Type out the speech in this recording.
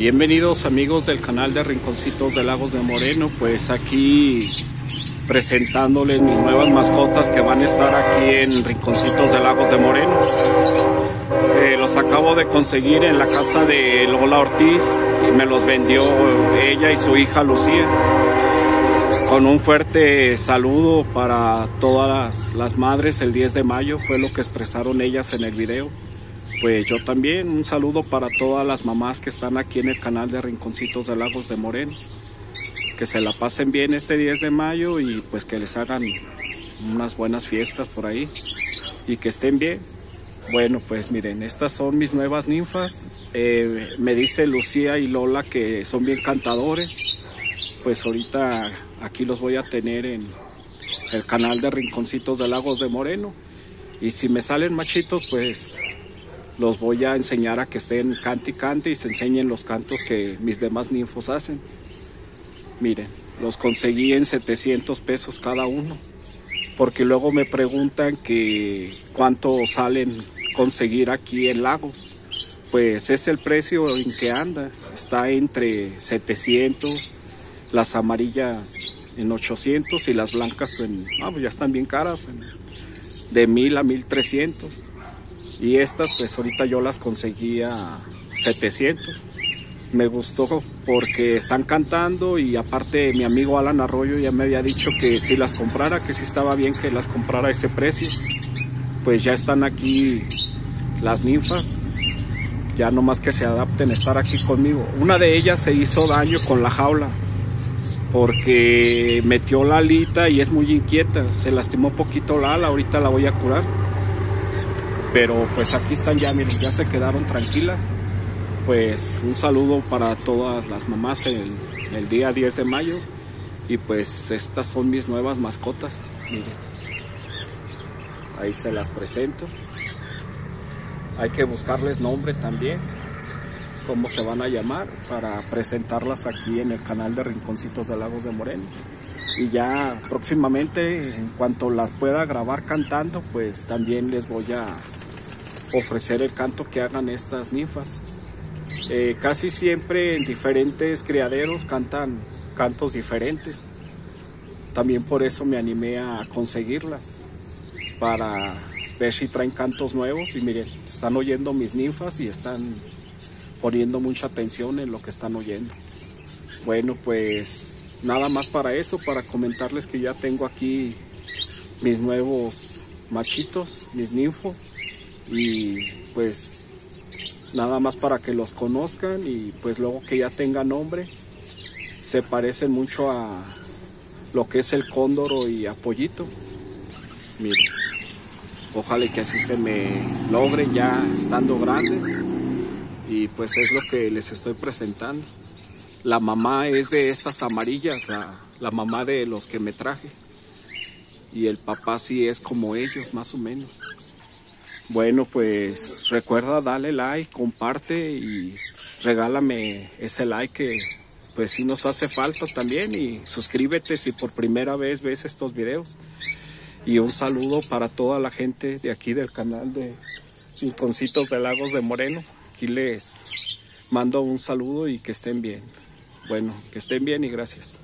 Bienvenidos amigos del canal de Rinconcitos de Lagos de Moreno, pues aquí presentándoles mis nuevas mascotas que van a estar aquí en Rinconcitos de Lagos de Moreno. Eh, los acabo de conseguir en la casa de Lola Ortiz y me los vendió ella y su hija Lucía. Con un fuerte saludo para todas las, las madres el 10 de mayo, fue lo que expresaron ellas en el video pues yo también un saludo para todas las mamás que están aquí en el canal de Rinconcitos de Lagos de Moreno. Que se la pasen bien este 10 de mayo y pues que les hagan unas buenas fiestas por ahí y que estén bien. Bueno, pues miren, estas son mis nuevas ninfas. Eh, me dice Lucía y Lola que son bien cantadores. Pues ahorita aquí los voy a tener en el canal de Rinconcitos de Lagos de Moreno. Y si me salen machitos, pues los voy a enseñar a que estén cante y cante y se enseñen los cantos que mis demás ninfos hacen. Miren, los conseguí en 700 pesos cada uno, porque luego me preguntan que cuánto salen conseguir aquí en Lagos. Pues es el precio en que anda, está entre 700, las amarillas en 800 y las blancas en, ah, pues ya están bien caras, de 1000 a 1300. Y estas pues ahorita yo las conseguí a 700. Me gustó porque están cantando y aparte mi amigo Alan Arroyo ya me había dicho que si las comprara, que si estaba bien que las comprara a ese precio. Pues ya están aquí las ninfas. Ya no más que se adapten a estar aquí conmigo. Una de ellas se hizo daño con la jaula porque metió la alita y es muy inquieta. Se lastimó poquito la ala, ahorita la voy a curar. Pero pues aquí están ya, miren, ya se quedaron tranquilas. Pues un saludo para todas las mamás el, el día 10 de mayo. Y pues estas son mis nuevas mascotas. Miren. Ahí se las presento. Hay que buscarles nombre también. Cómo se van a llamar para presentarlas aquí en el canal de Rinconcitos de Lagos de Moreno y ya próximamente en cuanto las pueda grabar cantando pues también les voy a ofrecer el canto que hagan estas ninfas. Eh, casi siempre en diferentes criaderos cantan cantos diferentes. También por eso me animé a conseguirlas, para ver si traen cantos nuevos. Y miren, están oyendo mis ninfas y están poniendo mucha atención en lo que están oyendo. Bueno, pues nada más para eso, para comentarles que ya tengo aquí mis nuevos machitos, mis ninfos y pues nada más para que los conozcan y pues luego que ya tengan nombre se parecen mucho a lo que es el cóndoro y a pollito. Miren ojalá que así se me logren ya estando grandes. Y pues es lo que les estoy presentando. La mamá es de estas amarillas la, la mamá de los que me traje. Y el papá sí es como ellos más o menos bueno, pues recuerda darle like, comparte y regálame ese like que pues sí nos hace falta también y suscríbete si por primera vez ves estos videos. Y un saludo para toda la gente de aquí del canal de Rinconcitos de Lagos de Moreno. Aquí les mando un saludo y que estén bien. Bueno, que estén bien y gracias.